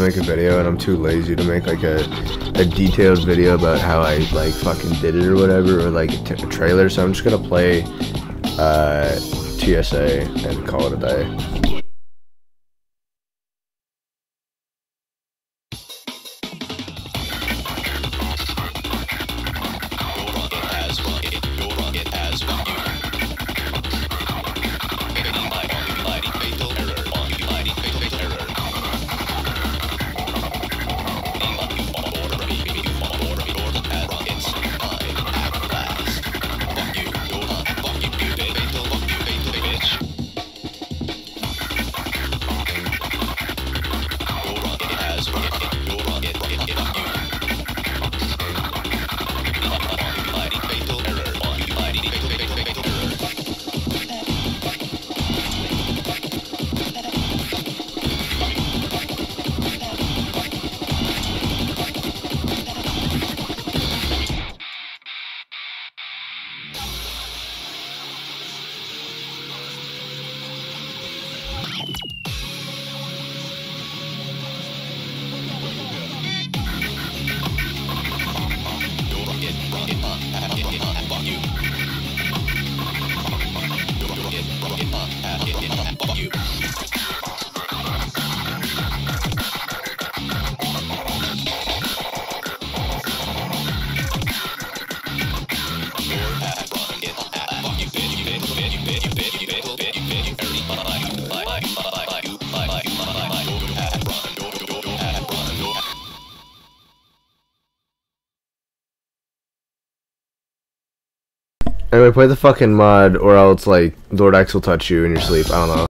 make a video and I'm too lazy to make like a, a detailed video about how I like fucking did it or whatever or like a, trailer so I'm just gonna play uh, TSA and call it a day. Bye. Anyway, play the fucking mod, or else like Lord will touch you in your sleep. I don't know.